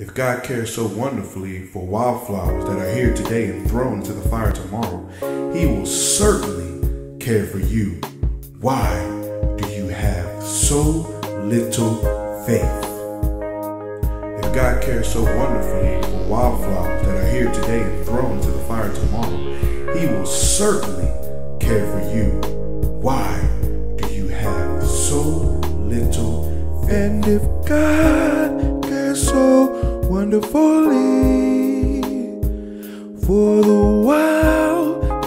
If God cares so wonderfully for wildflowers that are here today and thrown into the fire tomorrow, He will certainly care for you. Why do you have so little faith? If God cares so wonderfully for wildflowers that are here today and thrown into the fire tomorrow, He will certainly care for you. Why do you have so little? And if God cares so wonderfully. For the wildflowers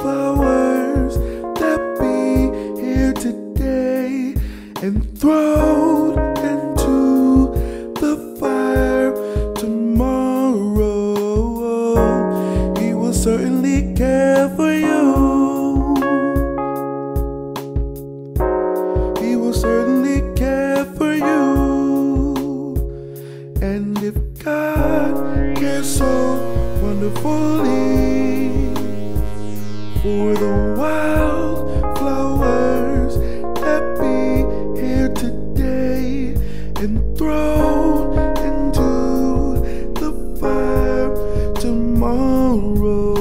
that be here today and God cares so wonderfully for the wildflowers that be here today and thrown into the fire tomorrow,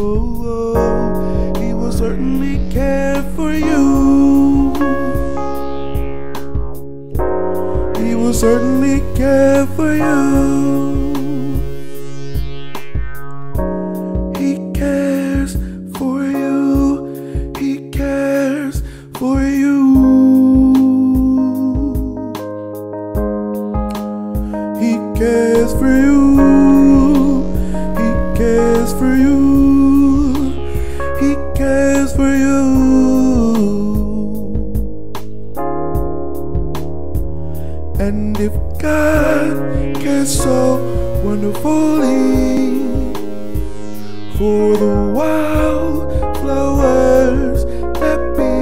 He will certainly care for you. He will certainly care for you. For you. And if God cares so wonderfully for the wildflowers that be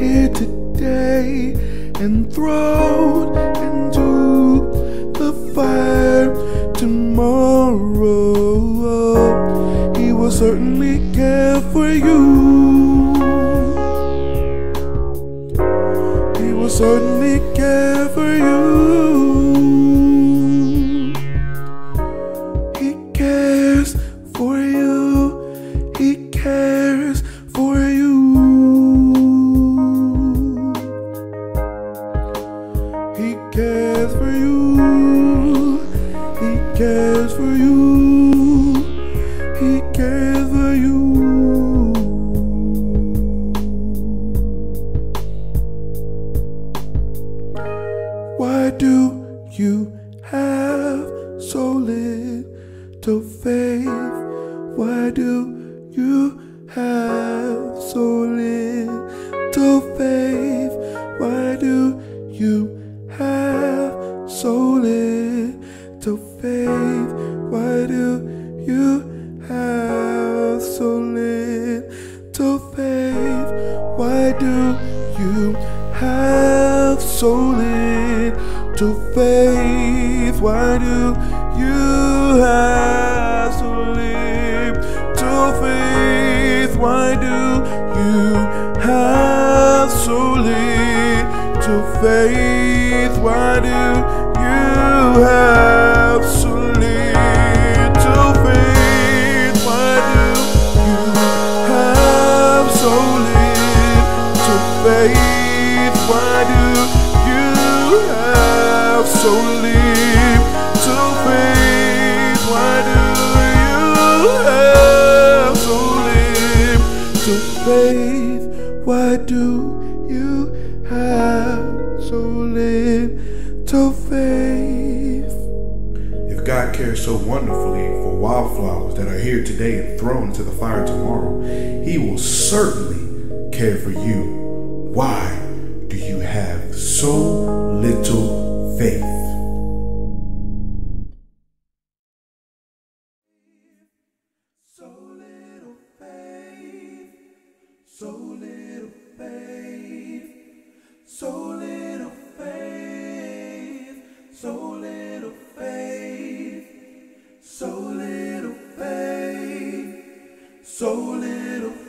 here today and thrown into the fire tomorrow, He will certainly care for you. Cares for you. He cares for you. He cares for you. He cares faith? Why do you have so little faith? Why do you have so little faith? Why do you have so little faith? Why do you have so little faith? Why do you have have so little faith? Why do you have so little faith? Why do you have faith? Why do you have so little faith? Why do you have faith? God cares so wonderfully for wildflowers that are here today and thrown into the fire tomorrow, He will certainly care for you. Why do you have so little faith? So little faith, so little faith, so little faith, so so little